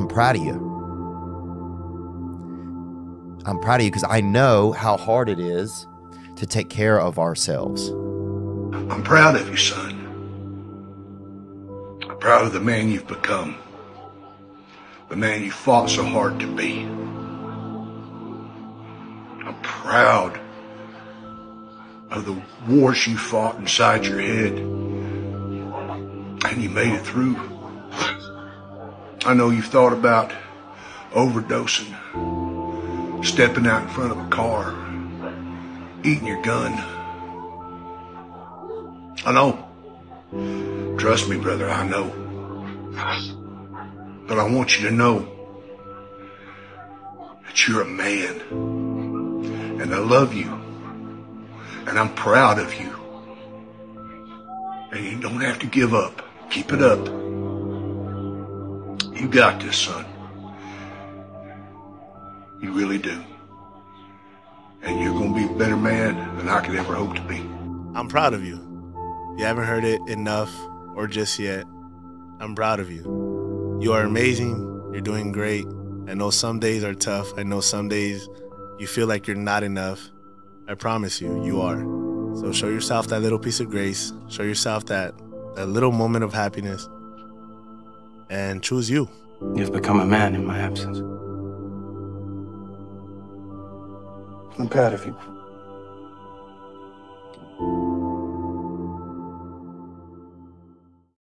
I'm proud of you. I'm proud of you because I know how hard it is to take care of ourselves. I'm proud of you, son. I'm proud of the man you've become. The man you fought so hard to be. I'm proud of the wars you fought inside your head. And you made it through. I know you've thought about overdosing, stepping out in front of a car, eating your gun. I know. Trust me, brother, I know. But I want you to know that you're a man. And I love you. And I'm proud of you. And you don't have to give up. Keep it up. You got this, son. You really do. And you're going to be a better man than I could ever hope to be. I'm proud of you. You haven't heard it enough or just yet. I'm proud of you. You are amazing. You're doing great. I know some days are tough. I know some days you feel like you're not enough. I promise you, you are. So show yourself that little piece of grace. Show yourself that, that little moment of happiness. And choose you. You've become a man in my absence. I'm proud of you.